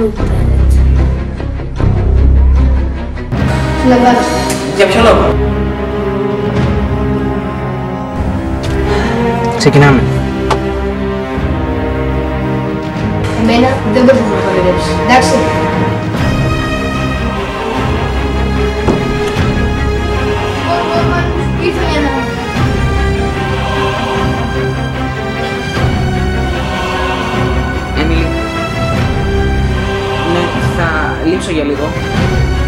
Ρούπερτ. Για ποιο λόγο; Ξεκινάμε. Εμένα δεν μπορείς να με εντάξει. Λείψω για λίγο. Μην προσπαθείς να